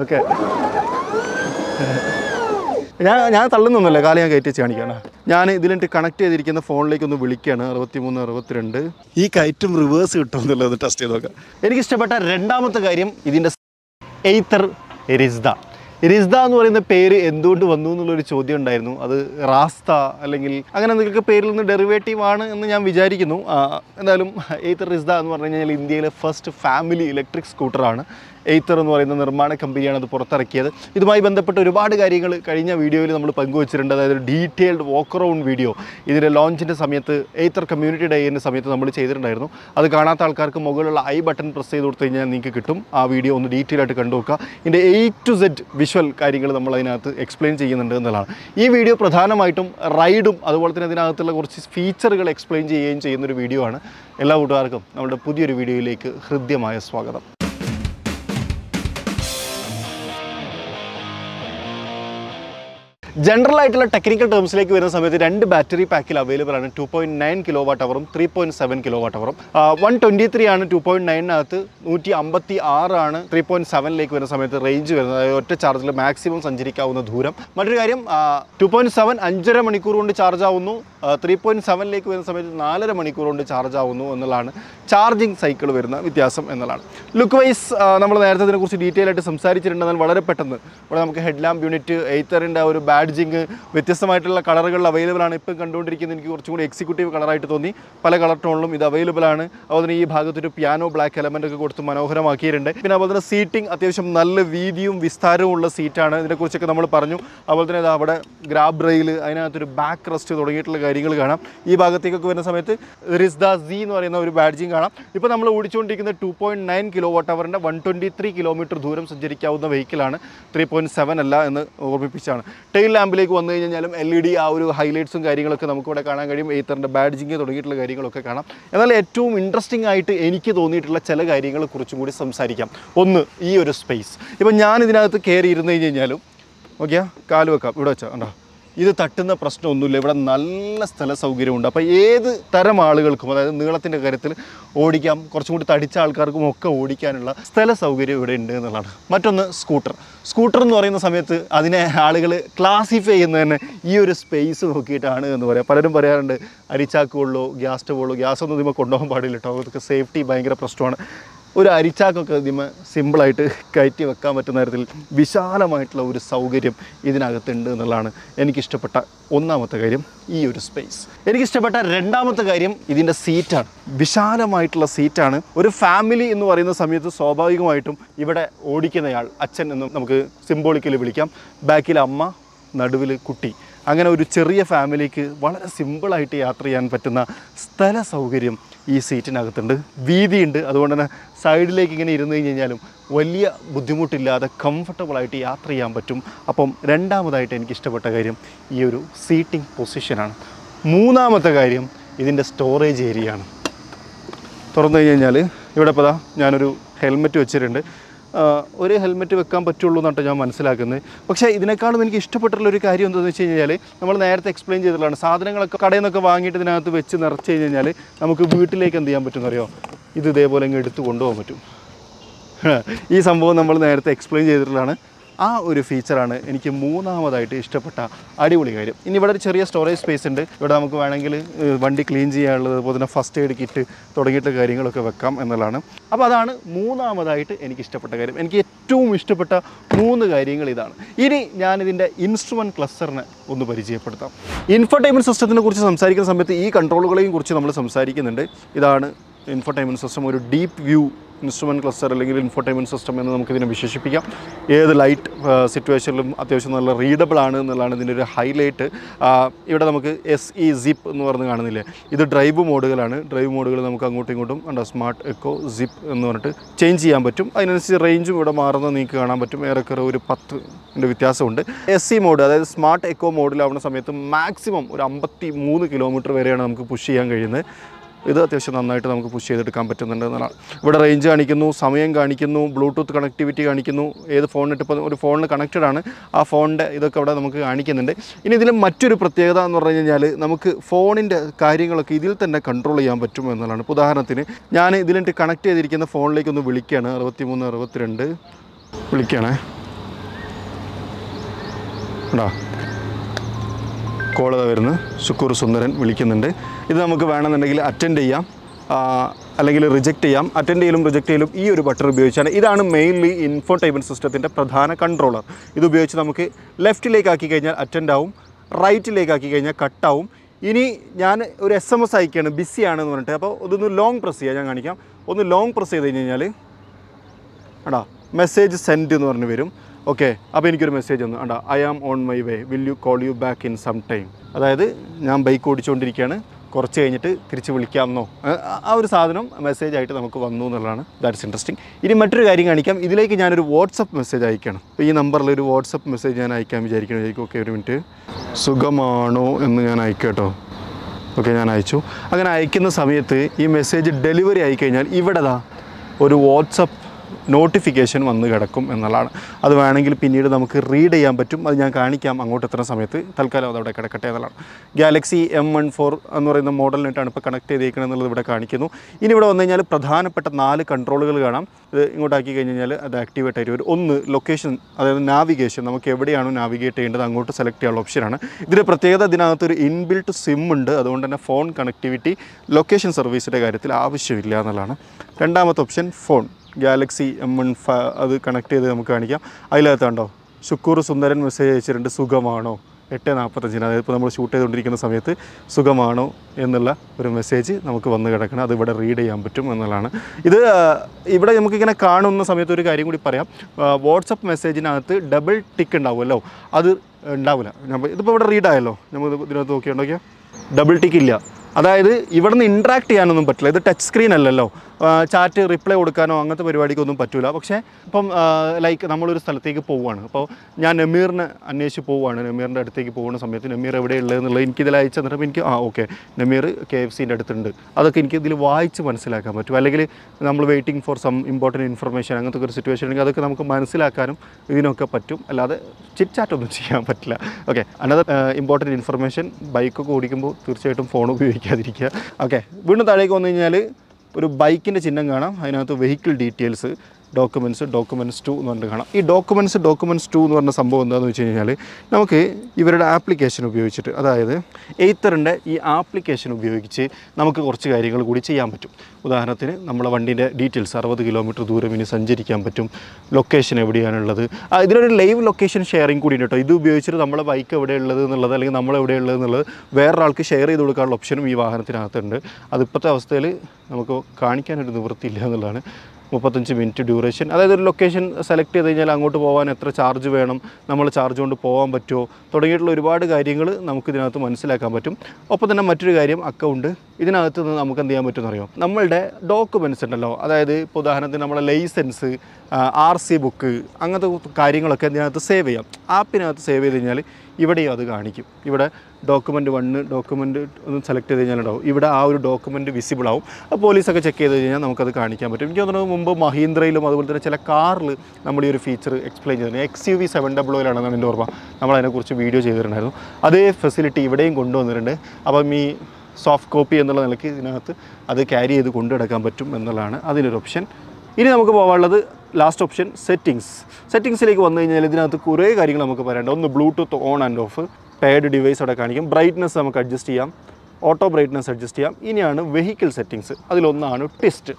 Okay. ഞാൻ ഞാൻ തള്ളുന്നൊന്നുമല്ല കാലം ഞാൻ കയറ്റി വെച്ച് കാണിക്കാണ് ഞാൻ ഇതിലിട്ട് കണക്ട് ചെയ്തിരിക്കുന്ന ഫോണിലേക്ക് ഒന്ന് വിളിക്കുകയാണ് അറുപത്തിമൂന്ന് അറുപത്തിരണ്ട്. ഈ കയറ്റും റിവേഴ്സ് കിട്ടുമെന്നുള്ളത് ടെസ്റ്റ് ചെയ്ത് നോക്കാം. എനിക്ക് ഇഷ്ടപ്പെട്ട രണ്ടാമത്തെ കാര്യം ഇതിന്റെ എയ്ത്തർ എരിസ്ദ. എരിസ്ദ എന്ന് പറയുന്ന പേര് എന്തുകൊണ്ട് വന്നു എന്നുള്ളൊരു ചോദ്യം ഉണ്ടായിരുന്നു. അത് റാസ്ത അല്ലെങ്കിൽ അങ്ങനെ എന്തെങ്കിലുമൊക്കെ പേരിൽ നിന്ന് ഡെറിവേറ്റീവ് ആണ് എന്ന് ഞാൻ വിചാരിക്കുന്നു. എന്തായാലും എയ്ത്തർ റിസ്ദ എന്ന് പറഞ്ഞു കഴിഞ്ഞാൽ ഇന്ത്യയിലെ ഫസ്റ്റ് ഫാമിലി ഇലക്ട്രിക് സ്കൂട്ടറാണ് എയ്ത്തർ എന്ന് പറയുന്ന നിർമ്മാണ കമ്പനിയാണ് അത് പുറത്തിറക്കിയത്. ഇതുമായി ബന്ധപ്പെട്ട ഒരുപാട് കാര്യങ്ങൾ കഴിഞ്ഞ വീഡിയോയിൽ നമ്മൾ പങ്കുവച്ചിട്ടുണ്ട്. അതായത് ഡീറ്റെയിൽഡ് വോക്ക് അറൗണ്ട് വീഡിയോ ഇതിന്റെ ലോഞ്ചിന്റെ സമയത്ത് എയ്ത്തർ കമ്മ്യൂണിറ്റി ഡേയിന്റെ സമയത്ത് നമ്മൾ ചെയ്തിട്ടുണ്ടായിരുന്നു. അത് കാണാത്ത ആൾക്കാർക്ക് മുകളിലുള്ള ഐ ബട്ടൺ പ്രസ് ചെയ്ത് കൊടുത്തു കഴിഞ്ഞാൽ നിങ്ങൾക്ക് കിട്ടും. ആ വീഡിയോ ഒന്ന് ഡീറ്റെയിൽ ആയിട്ട് കണ്ടു നോക്കുക. ഇതിന്റെ എ ടു സെഡ് വിഷ്വൽ കാര്യങ്ങൾ നമ്മൾ അതിനകത്ത് എക്സ്പ്ലെയിൻ ചെയ്യുന്നുണ്ട് എന്നുള്ളതാണ്. ഈ വീഡിയോ പ്രധാനമായിട്ടും റൈഡും അതുപോലെ തന്നെ അതിനകത്തുള്ള കുറച്ച് ഫീച്ചറുകൾ എക്സ്പ്ലെയിൻ ചെയ്യുകയും ചെയ്യുന്നൊരു വീഡിയോ ആണ്. എല്ലാ കൂട്ടുകാർക്കും നമ്മുടെ പുതിയൊരു വീഡിയോയിലേക്ക് ഹൃദ്യമായ സ്വാഗതം. ജനറൽ ആയിട്ടുള്ള ടെക്നിക്കൽ ടേംസിലേക്ക് വരുന്ന സമയത്ത് രണ്ട് ബാറ്ററി പാക്കിൽ അവൈലബിൾ ആണ്. Two point nine kilo watt അവറും three point seven kilo watt അവറും one twenty three ആണ് ടു പോയിന്റ് നയനകത്ത് നൂറ്റി അമ്പത്തി ആറാണ് ത്രീ പോയിന്റ് സെവനിലേക്ക് വരുന്ന സമയത്ത് റേഞ്ച് വരുന്നത്. അതായത് ഒറ്റ ചാർജിൽ മാക്സിമം സഞ്ചരിക്കാവുന്ന ദൂരം. മറ്റൊരു കാര്യം ടു പോയിന്റ് സെവൻ അഞ്ചര മണിക്കൂർ കൊണ്ട് ചാർജ് ആവുന്നു. ത്രീ പോയിന്റ് സെവനിലേക്ക് വരുന്ന സമയത്ത് നാലര മണിക്കൂർ കൊണ്ട് ചാർജ് ആവുന്നു എന്നുള്ളതാണ് ചാർജിങ് സൈക്കിൾ വരുന്ന വ്യത്യാസം എന്നുള്ളതാണ്. ലുക്ക് വൈസ് നമ്മൾ നേരത്തെ ഇതിനെക്കുറിച്ച് ഡീറ്റെയിൽ ആയിട്ട് സംസാരിച്ചിട്ടുണ്ടെന്നാൽ വളരെ പെട്ടെന്ന് ഇവിടെ നമുക്ക് ഹെഡ് ലാമ്പ് യൂണിറ്റ് എയ്ത്തറിന്റെ ഒരു ഒരു ബാഡ്ജിങ് വ്യത്യസ്തമായിട്ടുള്ള കളറുകൾ അവൈലബിൾ ആണ് ഇപ്പം കണ്ടുകൊണ്ടിരിക്കുന്നത്. എനിക്ക് കുറച്ചും കൂടി എക്സിക്യൂട്ടീവ് കളറായിട്ട് തോന്നി. പല കളർ ടോണിലും ഇത് അവൈലബിൾ ആണ്. അതുപോലെ ഈ ഭാഗത്തൊരു പിയാനോ ബ്ലാക്ക് എലമെന്റ് ഒക്കെ കൊടുത്ത് മനോഹരമാക്കിയിട്ടുണ്ട്. പിന്നെ അതുപോലെ തന്നെ സീറ്റിംഗ് അത്യാവശ്യം നല്ല വീതിയും വിസ്താരവും ഉള്ള സീറ്റാണ് ഇതിനെക്കുറിച്ചൊക്കെ നമ്മൾ പറഞ്ഞു. അതുപോലെ തന്നെ അവിടെ ഗ്രാബ് റെയിൽ അതിനകത്തൊരു ബാക്ക് റെസ്റ്റ് തുടങ്ങിയിട്ടുള്ള കാര്യങ്ങൾ കാണാം. ഈ ഭാഗത്തേക്കൊക്കെ വരുന്ന സമയത്ത് റിസ്ദ സി എന്ന് പറയുന്ന ഒരു ബാഡ്ജിങ് കാണാം. ഇപ്പോൾ നമ്മൾ ഓടിച്ചുകൊണ്ടിരിക്കുന്ന two point nine kilo watt അവറിന്റെ വൺ ട്വന്റി ത്രീ കിലോമീറ്റർ ദൂരം സഞ്ചരിക്കാവുന്ന വെഹിക്കിളാണ് ത്രീ പോയിന്റ് സെവൻ അല്ല എന്ന് ഓർമ്മിപ്പിച്ചാണ്. ടെയിൽ ലാമ്പിലേക്ക് വന്നു കഴിഞ്ഞാലും എൽ ഇ ഡി ആ ഒരു ഹൈലൈറ്റ്സും കാര്യങ്ങളൊക്കെ നമുക്കിവിടെ കാണാൻ കഴിയും. ഏത്തറിന്റെ ബാഡ്ജിങ് തുടങ്ങിയിട്ടുള്ള കാര്യങ്ങളൊക്കെ കാണാം. എന്നാൽ ഏറ്റവും ഇൻട്രസ്റ്റിംഗ് ആയിട്ട് എനിക്ക് തോന്നിയിട്ടുള്ള ചില കാര്യങ്ങളെ കുറിച്ചും കൂടി സംസാരിക്കാം. ഒന്ന് ഈ ഒരു സ്പേസ് ഇപ്പം ഞാൻ ഇതിനകത്ത് കയറി ഇരുന്ന് കഴിഞ്ഞ് കഴിഞ്ഞാലും ഓക്കെയാ കാൽ വെക്കാം. ഇവിടെ വെച്ചാൽ കണ്ടോ? ഇത് തട്ടുന്ന പ്രശ്നമൊന്നുമില്ല. ഇവിടെ നല്ല സ്ഥല സൗകര്യമുണ്ട് അപ്പോൾ ഏത് തരം ആളുകൾക്കും അതായത് നീളത്തിന്റെ കാര്യത്തിൽ ഓടിക്കാം കുറച്ചും കൂടി തടിച്ച ആൾക്കാർക്കും ഒക്കെ ഓടിക്കാനുള്ള സ്ഥല സൗകര്യം ഇവിടെ ഉണ്ട് എന്നുള്ളതാണ്. മറ്റൊന്ന് സ്കൂട്ടർ. സ്കൂട്ടർ എന്ന് പറയുന്ന സമയത്ത് അതിനെ ആളുകൾ ക്ലാസിഫൈ ചെയ്യുന്നത് തന്നെ ഈ ഒരു സ്പേസ് നോക്കിയിട്ടാണ് എന്ന് പറയാം. പലരും പറയാറുണ്ട് അരിച്ചാക്കുള്ളൂ ഗ്യാസ് സ്റ്റവുള്ളൂ ഗ്യാസ് ഒന്നും ഇതിമ കൊണ്ടുപോകാൻ പാടില്ല കേട്ടോ. അതൊക്കെ സേഫ്റ്റി ഭയങ്കര പ്രശ്നമാണ്. ഒരു അരിച്ചാക്കൊക്കെ ഇതിമ സിമ്പിളായിട്ട് കയറ്റി വെക്കാൻ പറ്റുന്ന തരത്തിൽ വിശാലമായിട്ടുള്ള ഒരു സൗകര്യം ഇതിനകത്തുണ്ട് എന്നുള്ളതാണ് എനിക്കിഷ്ടപ്പെട്ട ഒന്നാമത്തെ കാര്യം ഈ ഒരു സ്പേസ് എനിക്കിഷ്ടപ്പെട്ട രണ്ടാമത്തെ കാര്യം ഇതിന്റെ സീറ്റാണ് വിശാലമായിട്ടുള്ള സീറ്റാണ് ഒരു ഫാമിലി എന്ന് പറയുന്ന സമയത്ത് സ്വാഭാവികമായിട്ടും ഇവിടെ ഓടിക്കുന്നയാൾ അച്ഛൻ എന്നും നമുക്ക് സിംബോളിക്കലി വിളിക്കാം. ബാക്കിൽ അമ്മ നടുവിൽ കുട്ടി. അങ്ങനെ ഒരു ചെറിയ ഫാമിലിക്ക് വളരെ സിമ്പിളായിട്ട് യാത്ര ചെയ്യാൻ പറ്റുന്ന സ്ഥല സൗകര്യം ഈ സീറ്റിനകത്തുണ്ട്. വീതിയുണ്ട്. അതുകൊണ്ട് തന്നെ സൈഡിലേക്ക് ഇങ്ങനെ ഇരുന്ന് കഴിഞ്ഞ് കഴിഞ്ഞാലും വലിയ ബുദ്ധിമുട്ടില്ലാതെ കംഫർട്ടബിളായിട്ട് യാത്ര ചെയ്യാൻ പറ്റും. അപ്പം രണ്ടാമതായിട്ട് എനിക്ക് ഇഷ്ടപ്പെട്ട കാര്യം ഈ ഒരു സീറ്റിംഗ് പൊസിഷനാണ് മൂന്നാമത്തെ കാര്യം ഇതിന്റെ സ്റ്റോറേജ് ഏരിയയാണ് തുറന്നു കഴിഞ്ഞ് കഴിഞ്ഞാൽ ഇവിടെ ഇപ്പോൾ ഞാനൊരു ഹെൽമെറ്റ് വെച്ചിട്ടുണ്ട്. ഒരു ഹെൽമെറ്റ് വെക്കാൻ പറ്റുള്ളൂ എന്നാണ് ഞാൻ മനസ്സിലാക്കുന്നത്. പക്ഷേ ഇതിനേക്കാളും എനിക്ക് ഇഷ്ടപ്പെട്ടുള്ള ഒരു കാര്യം എന്താണെന്ന് വെച്ച് കഴിഞ്ഞാൽ നമ്മൾ നേരത്തെ എക്സ്പ്ലെയിൻ ചെയ്തിട്ടുള്ളതാണ്. സാധനങ്ങളൊക്കെ കടയിൽ നിന്നൊക്കെ വാങ്ങിയിട്ട് ഇതിനകത്ത് വെച്ച് നിറച്ച് കഴിഞ്ഞ് കഴിഞ്ഞാൽ നമുക്ക് വീട്ടിലേക്ക് എന്ത് ചെയ്യാൻ പറ്റുമെന്ന് അറിയോ ഇത് ഇതേപോലെ അങ്ങ് എടുത്ത് കൊണ്ടുപോകാൻ പറ്റും. ഈ സംഭവം നമ്മൾ നേരത്തെ എക്സ്പ്ലെയിൻ ചെയ്തിട്ടുള്ളതാണ്. ആ ഒരു ഫീച്ചറാണ് എനിക്ക് മൂന്നാമതായിട്ട് ഇഷ്ടപ്പെട്ട അടിപൊളി കാര്യം. ഇനി ഇവിടെ ഒരു ചെറിയ സ്റ്റോറേജ് സ്പേസ് ഉണ്ട്. ഇവിടെ നമുക്ക് വേണമെങ്കിൽ വണ്ടി ക്ലീൻ ചെയ്യാനുള്ളത് അതുപോലെ തന്നെ ഫസ്റ്റ് എയ്ഡ് കിറ്റ് തുടങ്ങിയിട്ടുള്ള കാര്യങ്ങളൊക്കെ വെക്കാം എന്നുള്ളതാണ്. അപ്പോൾ അതാണ് മൂന്നാമതായിട്ട് എനിക്ക് ഇഷ്ടപ്പെട്ട കാര്യം. എനിക്ക് ഏറ്റവും ഇഷ്ടപ്പെട്ട മൂന്ന് കാര്യങ്ങൾ ഇതാണ്. ഇനി ഞാനിതിന്റെ ഇൻസ്ട്രുമെന്റ് ക്ലസ്റ്ററിനെ ഒന്ന് പരിചയപ്പെടുത്താം. ഇൻഫർടൈൻമെന്റ് സിസ്റ്റത്തിനെ കുറിച്ച് സംസാരിക്കുന്ന സമയത്ത് ഈ കൺട്രോളുകളെയും കുറിച്ച് നമ്മൾ സംസാരിക്കുന്നുണ്ട്. ഇതാണ് ഇൻഫർടൈൻമെന്റ് സിസ്റ്റം ഒരു ഡീപ്പ് വ്യൂ ഇൻസ്ട്രുമെന്റ് ക്ലസ്റ്റർ അല്ലെങ്കിൽ ഇൻഫോർടൈൻമെന്റ് സിസ്റ്റം എന്ന് നമുക്കിതിനെ വിശേഷിപ്പിക്കാം. ഏത് ലൈറ്റ് സിറ്റുവേഷനിലും അത്യാവശ്യം നല്ല റീഡബിൾ ആണ് എന്നുള്ളതാണ് ഇതിന്റെ ഒരു ഹൈലൈറ്റ് ഇവിടെ നമുക്ക് എസ് ഇ സിപ്പ് എന്ന് പറഞ്ഞ് കാണുന്നില്ലേ? ഇത് ഡ്രൈവ് മോഡുകളാണ്. ഡ്രൈവ് മോഡുകൾ നമുക്ക് അങ്ങോട്ടും ഇങ്ങോട്ടും ഉണ്ടോ സ്മാർട്ട് എക്കോ സിപ്പ് എന്ന് പറഞ്ഞിട്ട് ചേഞ്ച് ചെയ്യാൻ പറ്റും. അതിനനുസരിച്ച് റേഞ്ചും ഇവിടെ മാറുന്നത് നിങ്ങൾക്ക് കാണാൻ പറ്റും. ഏറെക്കുറെ ഒരു പത്ത് ന്റെ വ്യത്യാസമുണ്ട്. എസ് സി മോഡ് അതായത് സ്മാർട്ട് എക്കോ മോഡിലാവുന്ന സമയത്ത് മാക്സിമം ഒരു അമ്പത്തി മൂന്ന് കിലോമീറ്റർ വരെയാണ് നമുക്ക് പുഷ് ചെയ്യാൻ കഴിയുന്നത്. ഇത് അത്യാവശ്യം നന്നായിട്ട് നമുക്ക് പുഷ് ചെയ്തെടുക്കാൻ പറ്റുന്നുണ്ട് എന്നാണ്. ഇവിടെ റേഞ്ച് കാണിക്കുന്നു സമയം കാണിക്കുന്നു ബ്ലൂടൂത്ത് കണക്ടിവിറ്റി കാണിക്കുന്നു. ഏത് ഫോണിട്ട് ഇപ്പോൾ ഒരു ഫോണിൽ കണക്റ്റഡ് ആണ്. ആ ഫോണിന്റെ ഇതൊക്കെ അവിടെ നമുക്ക് കാണിക്കുന്നുണ്ട്. ഇനി ഇതിൽ മറ്റൊരു പ്രത്യേകത എന്ന് പറഞ്ഞു കഴിഞ്ഞാൽ നമുക്ക് ഫോണിന്റെ കാര്യങ്ങളൊക്കെ ഇതിൽ തന്നെ കൺട്രോൾ ചെയ്യാൻ പറ്റും എന്നുള്ളതാണ്. ഇപ്പോൾ ഉദാഹരണത്തിന് ഞാൻ ഇതിലിട്ട് കണക്ട് ചെയ്തിരിക്കുന്ന ഫോണിലേക്ക് ഒന്ന് വിളിക്കുകയാണ് അറുപത്തി മൂന്ന് അറുപത്തിരണ്ട്. വിളിക്കുകയാണേ ഉണ്ടോ? കോളത വരുന്നു ശുക്കൂർ സുന്ദരൻ വിളിക്കുന്നുണ്ട്. ഇത് നമുക്ക് വേണമെന്നുണ്ടെങ്കിൽ അറ്റൻഡ് ചെയ്യാം. അല്ലെങ്കിൽ റിജക്റ്റ് ചെയ്യാം. അറ്റൻഡ് ചെയ്യലും റിജക്റ്റ് ചെയ്യലും ഈ ഒരു ബട്ടൺ ഉപയോഗിച്ചാണ്. ഇതാണ് മെയിൻലി ഇൻഫോർടൈൻമെന്റ് സിസ്റ്റത്തിന്റെ പ്രധാന കൺട്രോളർ ഇത് ഉപയോഗിച്ച് നമുക്ക് ലെഫ്റ്റിലേക്ക് ആക്കി കഴിഞ്ഞാൽ അറ്റൻഡ് ആവും. റൈറ്റിലേക്ക് ആക്കി കഴിഞ്ഞാൽ കട്ടാവും ഇനി ഞാൻ ഒരു എസ് എം എസ് അയക്കുകയാണ്. ബിസിയാണെന്ന് പറഞ്ഞിട്ട്. അപ്പോൾ ഇതൊന്ന് ലോങ് പ്രസ് ചെയ്യാം. ഞാൻ കാണിക്കാം. ഒന്ന് ലോങ് പ്രസ് ചെയ്ത് കഴിഞ്ഞ് കഴിഞ്ഞാൽ അടാ മെസ്സേജ് സെൻഡ് എന്ന് പറഞ്ഞ് വരും. ഓക്കെ അപ്പോൾ എനിക്കൊരു മെസ്സേജ് വന്നു അടാ I am on my way will you call you back in some time അതായത് ഞാൻ ബൈക്ക് ഓടിച്ചുകൊണ്ടിരിക്കുകയാണ്. കുറച്ച് കഴിഞ്ഞിട്ട് തിരിച്ച് വിളിക്കാമെന്നോ? ആ- ഒരു സാധനം മെസ്സേജ് ആയിട്ട് നമുക്ക് വന്നു എന്നുള്ളതാണ്. ദാറ്റ്സ് ഇൻട്രസ്റ്റിംഗ് ഇനി മറ്റൊരു കാര്യം കാണിക്കാം. ഇതിലേക്ക് ഞാനൊരു വാട്സപ്പ് മെസ്സേജ് അയക്കണം. അപ്പോൾ ഈ നമ്പറിൽ ഒരു വാട്സപ്പ് മെസ്സേജ് ഞാൻ അയക്കാൻ വിചാരിക്കണം ചോദിക്കും ഓക്കെ ഒരു മിനിറ്റ് സുഖമാണോ എന്ന് ഞാൻ അയക്കട്ടോ കേട്ടോ. ഓക്കെ ഞാൻ അയച്ചു. അങ്ങനെ അയക്കുന്ന സമയത്ത് ഈ മെസ്സേജ് ഡെലിവറി ആയിക്കഴിഞ്ഞാൽ ഇവിടെതാ ഒരു വാട്സപ്പ് നോട്ടിഫിക്കേഷൻ വന്ന് കിടക്കും എന്നുള്ളതാണ്. അത് വേണമെങ്കിൽ പിന്നീട് നമുക്ക് റീഡ് ചെയ്യാൻ പറ്റും. അത് ഞാൻ കാണിക്കാം അങ്ങോട്ട് എത്തുന്ന സമയത്ത്. തൽക്കാലം അതവിടെ കിടക്കട്ടെ എന്നുള്ളതാണ്. ഗാലക്സി എം വൺ ഫോർ എന്ന് പറയുന്ന മോഡലിനായിട്ടാണ് ഇപ്പോൾ കണക്ട് ചെയ്തേക്കുന്നത് എന്നുള്ളത് ഇവിടെ കാണിക്കുന്നു. ഇനി ഇവിടെ വന്നു കഴിഞ്ഞാൽ പ്രധാനപ്പെട്ട നാല് കൺട്രോളുകൾ കാണാം. ഇത് ഇങ്ങോട്ടാക്കി കഴിഞ്ഞ് കഴിഞ്ഞാൽ അത് ആക്ടിവേറ്റ് ആയിട്ട് വരും. ഒന്ന് ലൊക്കേഷൻ അതായത് നാവിഗേഷൻ നമുക്ക് എവിടെയാണോ നാവിഗേറ്റ് ചെയ്യേണ്ടത്? അങ്ങോട്ട് സെലക്ട് ചെയ്യാനുള്ള ഓപ്ഷനാണ് ഇതിന്റെ പ്രത്യേകത ഇതിനകത്തൊരു ഇൻബിൽട്ട് സിം ഉണ്ട്. അതുകൊണ്ട് തന്നെ ഫോൺ കണക്ടിവിറ്റി ലൊക്കേഷൻ സർവീസിന്റെ കാര്യത്തിൽ ആവശ്യമില്ല എന്നുള്ളതാണ്. രണ്ടാമത്തെ option phone galaxy M one അത് കണക്ട് ചെയ്ത് നമുക്ക് കാണിക്കാം. അതിലകത്താണ്ടോ? ശുക്കൂർ സുന്ദരൻ മെസ്സേജ് അയച്ചിട്ടുണ്ട് സുഖമാണോ? എട്ട് നാൽപ്പത്തഞ്ചിന് അതായത് ഇപ്പോൾ നമ്മൾ ഷൂട്ട് ചെയ്തുകൊണ്ടിരിക്കുന്ന സമയത്ത് സുഖമാണോ എന്നുള്ള ഒരു മെസ്സേജ് നമുക്ക് വന്ന് കിടക്കണം. അത് ഇവിടെ റീഡ് ചെയ്യാൻ പറ്റും എന്നുള്ളതാണ്. ഇത് ഇവിടെ നമുക്കിങ്ങനെ കാണുന്ന സമയത്ത് ഒരു കാര്യം കൂടി പറയാം. വാട്സപ്പ് മെസ്സേജിനകത്ത് ഡബിൾ ടിക്ക് ഉണ്ടാവുമല്ലോ? അത് ഉണ്ടാവില്ല. ഇതിപ്പോൾ ഇവിടെ റീഡ് ആയല്ലോ. നമുക്ക് ഇതിനകത്ത് നോക്കിയുണ്ടോക്കിയാൽ ഡബിൾ ടിക്ക് ഇല്ല. അതായത് ഇവിടെ നിന്ന് ഇൻട്രാക്ട് ചെയ്യാനൊന്നും പറ്റില്ല. ഇത് ടച്ച് സ്ക്രീൻ അല്ലല്ലോ. ചാറ്റ് റിപ്ലൈ കൊടുക്കാനോ അങ്ങനത്തെ പരിപാടിക്കൊന്നും പറ്റില്ല പക്ഷേ ഇപ്പം ലൈക്ക് നമ്മളൊരു സ്ഥലത്തേക്ക് പോവുകയാണ് അപ്പോൾ ഞാൻ നമീറിനെ അന്വേഷിച്ച് പോവുകയാണ് നമീറിന്റെ അടുത്തേക്ക് പോകുന്ന സമയത്ത് നമീർ എവിടെയുള്ളത് എന്നുള്ളത് എനിക്കിതിൽ അയച്ചു തന്നിട്ട് എനിക്ക് ആ ഓക്കെ നമീർ കെ എഫ് സിന്റെ അടുത്തുണ്ട്. അതൊക്കെ എനിക്ക് ഇതിൽ വായിച്ച് മനസ്സിലാക്കാൻ പറ്റും. അല്ലെങ്കിൽ നമ്മൾ waiting for some important information അങ്ങനത്തെ ഒരു സിറ്റുവേഷൻ ഉണ്ടെങ്കിൽ അതൊക്കെ നമുക്ക് മനസ്സിലാക്കാനും ഇതിനൊക്കെ പറ്റും. അല്ലാതെ ചിറ്റ് ചാറ്റൊന്നും ചെയ്യാൻ പറ്റില്ല. ഓക്കെ അനദർ ഇമ്പോർട്ടന്റ് ഇൻഫർമേഷൻ ബൈക്കൊക്കെ ഓടിക്കുമ്പോൾ തീർച്ചയായിട്ടും ഫോൺ ഉപയോഗിക്കാതിരിക്കുക. ഓക്കെ വീണ്ടും താഴേക്ക് വന്നു കഴിഞ്ഞാൽ ഒരു ബൈക്കിന്റെ ചിഹ്നം കാണാം. അതിനകത്ത് vehicle details documents documents two എന്ന് പറഞ്ഞിട്ട് കാണാം. ഈ ഡോക്യുമെന്റ്സ് ഡോക്യുമെന്റ്സ് ടു എന്ന് പറഞ്ഞ സംഭവം എന്താണെന്ന് വെച്ച് കഴിഞ്ഞാൽ നമുക്ക് ഇവരുടെ ആപ്ലിക്കേഷൻ ഉപയോഗിച്ചിട്ട് അതായത് എയ്ത്തറിന്റെ ഈ ആപ്ലിക്കേഷൻ ഉപയോഗിച്ച് നമുക്ക് കുറച്ച് കാര്യങ്ങൾ കൂടി ചെയ്യാൻ പറ്റും. ഉദാഹരണത്തിന് നമ്മളെ വണ്ടീന്റെ ഡീറ്റെയിൽസ് അറുപത് കിലോമീറ്റർ ദൂരം ഇനി സഞ്ചരിക്കാൻ പറ്റും. ലൊക്കേഷൻ എവിടെയാണുള്ളത്. ഇതിനൊരു ലൈവ് ലൊക്കേഷൻ ഷെയറിങ് കൂടി കേട്ടോ. ഇത് ഉപയോഗിച്ചിട്ട് നമ്മളെ ബൈക്ക് എവിടെയുള്ളത് എന്നുള്ളത് അല്ലെങ്കിൽ നമ്മൾ എവിടെയുള്ളത് എന്നുള്ളത് വേറൊരാൾക്ക് ഷെയർ ചെയ്ത് കൊടുക്കാനുള്ള ഓപ്ഷനും ഈ വാഹനത്തിനകത്തുണ്ട്. അതിപ്പോഴത്തെ അവസ്ഥയിൽ നമുക്ക് കാണിക്കാനൊരു നിവൃത്തിയില്ല എന്നുള്ളതാണ് മുപ്പത്തഞ്ച് മിനിറ്റ് ഡ്യൂറേഷൻ. അതായത് ഒരു ലൊക്കേഷൻ സെലക്ട് ചെയ്ത് കഴിഞ്ഞാൽ അങ്ങോട്ട് പോകാൻ എത്ര ചാർജ് വേണം നമ്മൾ ചാർജ് കൊണ്ട് പോകാൻ പറ്റുമോ തുടങ്ങിയിട്ടുള്ള ഒരുപാട് കാര്യങ്ങൾ നമുക്ക് ഇതിനകത്ത് മനസ്സിലാക്കാൻ പറ്റും. ഒപ്പം തന്നെ മറ്റൊരു കാര്യം അക്കൗണ്ട് ഇതിനകത്ത് നിന്ന് നമുക്ക് എന്ത് ചെയ്യാൻ പറ്റുമെന്ന് അറിയാം? നമ്മളുടെ ഡോക്യുമെന്റ്സ് ഉണ്ടല്ലോ. അതായത് ഇപ്പോൾ ഉദാഹരണത്തിന് നമ്മളെ ലൈസൻസ് ആർ സി ബുക്ക് അങ്ങനത്തെ കാര്യങ്ങളൊക്കെ ഇതിനകത്ത് സേവ് ചെയ്യാം. ആപ്പിനകത്ത് സേവ് ചെയ്ത് കഴിഞ്ഞാൽ ഇവിടെയും അത് കാണിക്കും. ഇവിടെ ഡോക്യുമെന്റ് വണ്ണ് ഡോക്യുമെന്റ് ഒന്ന് സെലക്ട് ചെയ്ത് കഴിഞ്ഞാൽ ഉണ്ടാവും. ഇവിടെ ആ ഒരു ഡോക്യുമെന്റ് വിസിബിൾ ആവും. അപ്പോൾ പോലീസൊക്കെ ചെക്ക് ചെയ്ത് കഴിഞ്ഞാൽ നമുക്കത് കാണിക്കാൻ പറ്റും. എനിക്ക് തോന്നുന്നു മുമ്പ് മഹീന്ദ്രയിലും അതുപോലെ തന്നെ ചില കാറിൽ നമ്മൾ ഈ ഒരു ഫീച്ചർ എക്സ്പ്ലെയിൻ ചെയ്തിരുന്നു. X U V seven double ഓയിലാണെന്നാണ് എന്റെ ഓർമ്മ. നമ്മളതിനെക്കുറിച്ച് വീഡിയോ ചെയ്തിട്ടുണ്ടായിരുന്നു. അതേ ഫെസിലിറ്റി ഇവിടെയും കൊണ്ടുവന്നിട്ടുണ്ട്. അപ്പം ഈ സോഫ്റ്റ് കോപ്പി എന്നുള്ള നിലയ്ക്ക് ഇതിനകത്ത് അത് ക്യാരി ചെയ്ത് കൊണ്ടു പറ്റും എന്നുള്ളതാണ് അതിനൊരു ഓപ്ഷൻ ഇനി നമുക്ക് പോകാനുള്ളത് ലാസ്റ്റ് ഓപ്ഷൻ സെറ്റിങ്സ് സെറ്റിങ്സിലേക്ക് വന്നു കഴിഞ്ഞാൽ ഇതിനകത്ത് കുറേ കാര്യങ്ങൾ നമുക്ക് പറയേണ്ട ഒന്ന് Bluetooth on and off paired device അവിടെ കാണിക്കും. ബ്രൈറ്റ്നസ് നമുക്ക് അഡ്ജസ്റ്റ് ചെയ്യാം. ഓട്ടോ ബ്രൈറ്റ്നസ് അഡ്ജസ്റ്റ് ചെയ്യാം. ഇനിയാണ് വെഹിക്കിൾ സെറ്റിങ്സ് അതിലൊന്നാണ് ട്വിസ്റ്റ്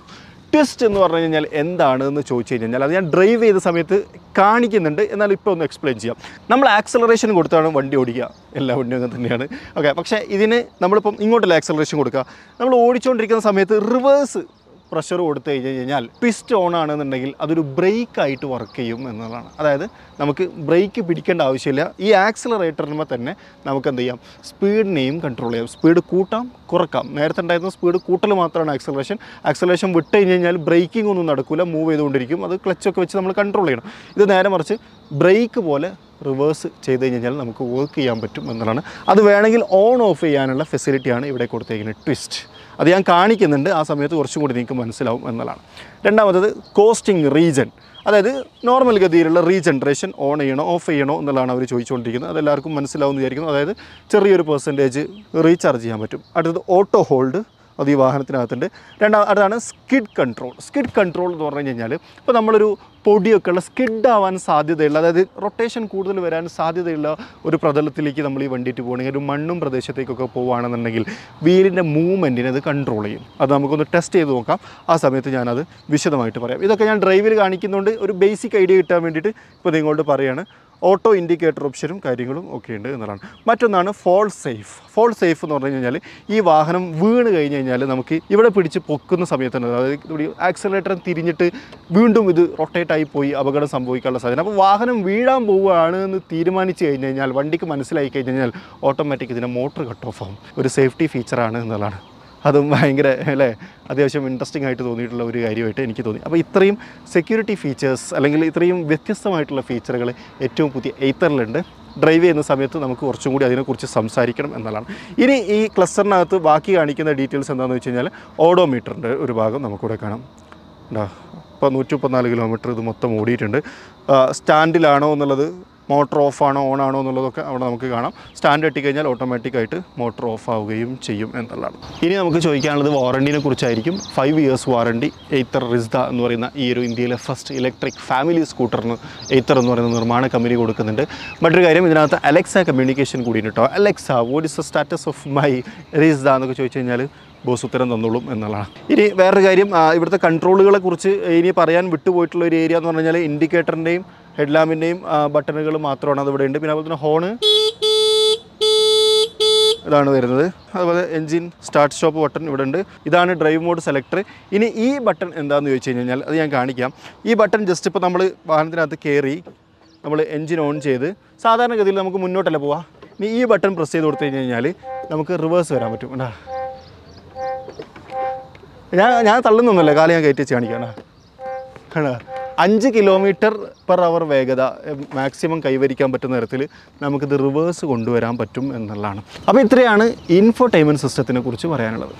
ട്വിസ്റ്റ് എന്ന് പറഞ്ഞു കഴിഞ്ഞാൽ എന്താണ് എന്ന് ചോദിച്ചു കഴിഞ്ഞാൽ അത് ഞാൻ ഡ്രൈവ് ചെയ്ത സമയത്ത് കാണിക്കുന്നുണ്ട്. എന്നാൽ ഇപ്പോൾ ഒന്ന് എക്സ്പ്ലെയിൻ ചെയ്യാം. നമ്മൾ ആക്സലറേഷൻ കൊടുത്താണ് വണ്ടി ഓടിക്കുക. എല്ലാ വണ്ടിയും അങ്ങനെ തന്നെയാണ്. ഓക്കെ പക്ഷേ ഇതിന് നമ്മളിപ്പം ഇങ്ങോട്ടല്ല ആക്സലറേഷൻ കൊടുക്കുക? നമ്മൾ ഓടിച്ചുകൊണ്ടിരിക്കുന്ന സമയത്ത് റിവേഴ്സ് പ്രഷർ കൊടുത്തു കഴിഞ്ഞ് കഴിഞ്ഞാൽ പിസ്റ്റ് ഓൺ ആണെന്നുണ്ടെങ്കിൽ അതൊരു ബ്രേക്ക് ആയിട്ട് വർക്ക് ചെയ്യും എന്നുള്ളതാണ്. അതായത് നമുക്ക് ബ്രേക്ക് പിടിക്കേണ്ട ആവശ്യമില്ല. ഈ ആക്സിലറേറ്ററിനുമ്പോൾ തന്നെ നമുക്ക് എന്ത് ചെയ്യാം? സ്പീഡിനെയും കൺട്രോൾ ചെയ്യാം. സ്പീഡ് കൂട്ടാം കുറക്കാം. നേരത്തെ ഉണ്ടായിരുന്ന സ്പീഡ് കൂട്ടൽ മാത്രമാണ് ആക്സലറേഷൻ ആക്സലറേഷൻ വിട്ട് കഴിഞ്ഞ് കഴിഞ്ഞാൽ ബ്രേക്കിംഗ് ഒന്നും നടക്കില്ല മൂവ് ചെയ്തുകൊണ്ടിരിക്കും. അത് ക്ലച്ചൊക്കെ വെച്ച് നമ്മൾ കൺട്രോൾ ചെയ്യണം. ഇത് നേരെ മറിച്ച് ബ്രേക്ക് പോലെ റിവേഴ്സ് ചെയ്ത് കഴിഞ്ഞാൽ നമുക്ക് വർക്ക് ചെയ്യാൻ പറ്റും എന്നുള്ളതാണ്. അത് വേണമെങ്കിൽ ഓൺ ഓഫ് ചെയ്യാനുള്ള ഫെസിലിറ്റിയാണ് ഇവിടെ കൊടുത്തേക്കുന്നത്. ട്വിസ്റ്റ് അത് ഞാൻ കാണിക്കുന്നുണ്ട്. ആ സമയത്ത് കുറച്ചും കൂടി നിങ്ങൾക്ക് മനസ്സിലാവും എന്നതാണ് രണ്ടാമത്തത് കോസ്റ്റിംഗ് റീജൻ അതായത് നോർമൽ ഗതിയിലുള്ള റീജനറേഷൻ ഓൺ ചെയ്യണോ ഓഫ് ചെയ്യണോ എന്നുള്ളതാണ് അവർ ചോദിച്ചുകൊണ്ടിരിക്കുന്നത്. അതെല്ലാവർക്കും മനസ്സിലാവും വിചാരിക്കുന്നു. അതായത് ചെറിയൊരു പെർസെന്റേജ് റീചാർജ് ചെയ്യാൻ പറ്റും. അടുത്തത് ഓട്ടോ ഹോൾഡ് അത് ഈ വാഹനത്തിനകത്തുണ്ട്. രണ്ടാം അടുത്താണ് സ്കിഡ് കൺട്രോൾ സ്കിഡ് കൺട്രോൾ എന്ന് പറഞ്ഞു കഴിഞ്ഞാൽ ഇപ്പോൾ നമ്മളൊരു പൊടിയൊക്കെ ഉള്ള സ്കിഡ് ആവാൻ സാധ്യതയുള്ള അതായത് റൊട്ടേഷൻ കൂടുതൽ വരാൻ സാധ്യതയുള്ള ഒരു പ്രതലത്തിലേക്ക് നമ്മൾ ഈ വണ്ടിയിട്ട് പോകണമെങ്കിൽ ഒരു മണ്ണും പ്രദേശത്തേക്കൊക്കെ പോവുകയാണെന്നുണ്ടെങ്കിൽ വീലിന്റെ മൂവ്മെന്റിനെ അത് കൺട്രോൾ ചെയ്യും. അത് നമുക്കൊന്ന് ടെസ്റ്റ് ചെയ്ത് നോക്കാം. ആ സമയത്ത് ഞാനത് വിശദമായിട്ട് പറയാം. ഇതൊക്കെ ഞാൻ ഡ്രൈവിൽ കാണിക്കുന്നതുകൊണ്ട് ഒരു ബേസിക് ഐഡിയ കിട്ടാൻ വേണ്ടിയിട്ട് ഇപ്പോൾ നിങ്ങളോട് പറയുകയാണ് ഓട്ടോ ഇൻഡിക്കേറ്റർ ഓപ്ഷനും കാര്യങ്ങളും ഒക്കെ ഉണ്ട് എന്നുള്ളതാണ്. മറ്റൊന്നാണ് ഫോൾ സേഫ് ഫോൾ സേഫ് എന്ന് പറഞ്ഞു കഴിഞ്ഞാൽ ഈ വാഹനം വീണ് കഴിഞ്ഞ് കഴിഞ്ഞാൽ നമുക്ക് ഇവിടെ പിടിച്ച് പൊക്കുന്ന സമയത്താണ് അതായത് ആക്സലേറ്ററും തിരിഞ്ഞിട്ട് വീണ്ടും ഇത് റൊട്ടേറ്റ് ആയി പോയി അപകടം സംഭവിക്കാനുള്ള സാധ്യത. അപ്പോൾ വാഹനം വീഴാൻ പോവുകയാണ് എന്ന് തീരുമാനിച്ച് കഴിഞ്ഞ് കഴിഞ്ഞാൽ വണ്ടിക്ക് മനസ്സിലായി കഴിഞ്ഞ് കഴിഞ്ഞാൽ ഓട്ടോമാറ്റിക് ഇതിന്റെ മോട്ടർ കട്ട് ഓഫ് ആവും. ഒരു സേഫ്റ്റി ഫീച്ചറാണ് എന്നുള്ളതാണ്. അതും ഭയങ്കര അല്ലേ? അത്യാവശ്യം ഇൻട്രസ്റ്റിംഗ് ആയിട്ട് തോന്നിയിട്ടുള്ള ഒരു കാര്യമായിട്ട് എനിക്ക് തോന്നി. അപ്പോൾ ഇത്രയും സെക്യൂരിറ്റി ഫീച്ചേഴ്സ് അല്ലെങ്കിൽ ഇത്രയും വ്യത്യസ്തമായിട്ടുള്ള ഫീച്ചറുകൾ ഏറ്റവും പുതിയ എയ്ത്തറിലുണ്ട്. ഡ്രൈവ് ചെയ്യുന്ന സമയത്ത് നമുക്ക് കുറച്ചും കൂടി അതിനെക്കുറിച്ച് സംസാരിക്കണം എന്നുള്ളതാണ്. ഇനി ഈ ക്ലസ്റ്ററിനകത്ത് ബാക്കി കാണിക്കുന്ന ഡീറ്റെയിൽസ് എന്താണെന്ന് വെച്ച് കഴിഞ്ഞാൽ ഓഡോമീറ്ററിന്റെ ഒരു ഭാഗം നമുക്കിവിടെ കാണാം. ഇപ്പോൾ നൂറ്റി മുപ്പത്തിനാല് കിലോമീറ്റർ ഇത് മൊത്തം ഓടിയിട്ടുണ്ട്. സ്റ്റാൻഡിലാണോ എന്നുള്ളത് മോട്ടർ ഓഫ് ആണോ ഓൺ ആണോ എന്നുള്ളതൊക്കെ അവിടെ നമുക്ക് കാണാം. സ്റ്റാൻഡ് എത്തിക്കഴിഞ്ഞാൽ ഓട്ടോമാറ്റിക്കായിട്ട് മോട്ടർ ഓഫ് ആവുകയും ചെയ്യും എന്നുള്ളതാണ്. ഇനി നമുക്ക് ചോദിക്കാനുള്ളത് വാറണ്ടിനെ കുറിച്ചായിരിക്കും. Five years warranty Ather Rizta എന്ന് പറയുന്ന ഈ ഒരു ഇന്ത്യയിലെ ഫസ്റ്റ് ഇലക്ട്രിക് ഫാമിലി സ്കൂട്ടറിന് എയ്ത്തർ എന്ന് പറയുന്ന നിർമ്മാണ കമ്പനി കൊടുക്കുന്നുണ്ട്. മറ്റൊരു കാര്യം ഇതിനകത്ത് അലക്സ കമ്മ്യൂണിക്കേഷൻ കൂടി കിട്ടോ. Alexa what is the status of my Rizta എന്നൊക്കെ ചോദിച്ചു കഴിഞ്ഞാൽ ബോസ് ഉത്തരം തന്നോളും എന്നുള്ളതാണ്. ഇനി വേറൊരു കാര്യം ഇവിടുത്തെ കൺട്രോളുകളെ കുറിച്ച് ഇനി പറയാൻ വിട്ടുപോയിട്ടുള്ള ഒരു ഏരിയ എന്ന് പറഞ്ഞു കഴിഞ്ഞാൽ ഇൻഡിക്കേറ്ററിന്റെയും ഹെഡ്ലാമ്പിന്റെയും ബട്ടണുകൾ മാത്രമാണ് അത് ഇവിടെ ഉണ്ട്. പിന്നെ അതുപോലെ തന്നെ ഹോണ് ഇതാണ് വരുന്നത്. അതുപോലെ എൻജിൻ സ്റ്റാർട്ട് സ്റ്റോപ്പ് ബട്ടൺ ഇവിടെ ഉണ്ട്. ഇതാണ് ഡ്രൈവ് മോഡ് സെലക്ടർ. ഇനി ഈ ബട്ടൺ എന്താണെന്ന് ചോദിച്ചു കഴിഞ്ഞാൽ അത് ഞാൻ കാണിക്കാം. ഈ ബട്ടൺ ജസ്റ്റ് ഇപ്പോൾ നമ്മൾ വാഹനത്തിനകത്ത് കയറി നമ്മൾ എൻജിൻ ഓൺ ചെയ്ത് സാധാരണഗതിയിൽ നമുക്ക് മുന്നോട്ടല്ല പോവാം? ഇനി ഈ ബട്ടൺ പ്രസ് ചെയ്ത് കൊടുത്തു കഴിഞ്ഞ് കഴിഞ്ഞാൽ നമുക്ക് റിവേഴ്സ് വരാൻ പറ്റും. കണ്ടാ? ഞാൻ ഞാൻ തള്ളുന്നൊന്നുമല്ല. കാലം ഞാൻ കയറ്റി വെച്ച് കാണിക്കാം കണ്ടാ? അഞ്ച് കിലോമീറ്റർ പെർ അവർ വേഗത മാക്സിമം കൈവരിക്കാൻ പറ്റുന്ന തരത്തിൽ നമുക്കിത് റിവേഴ്സ് കൊണ്ടുവരാൻ പറ്റും എന്നുള്ളതാണ്. അപ്പോൾ ഇത്രയാണ് ഇൻഫോടൈൻമെന്റ് സിസ്റ്റത്തിനെ കുറിച്ച് പറയാനുള്ളത്.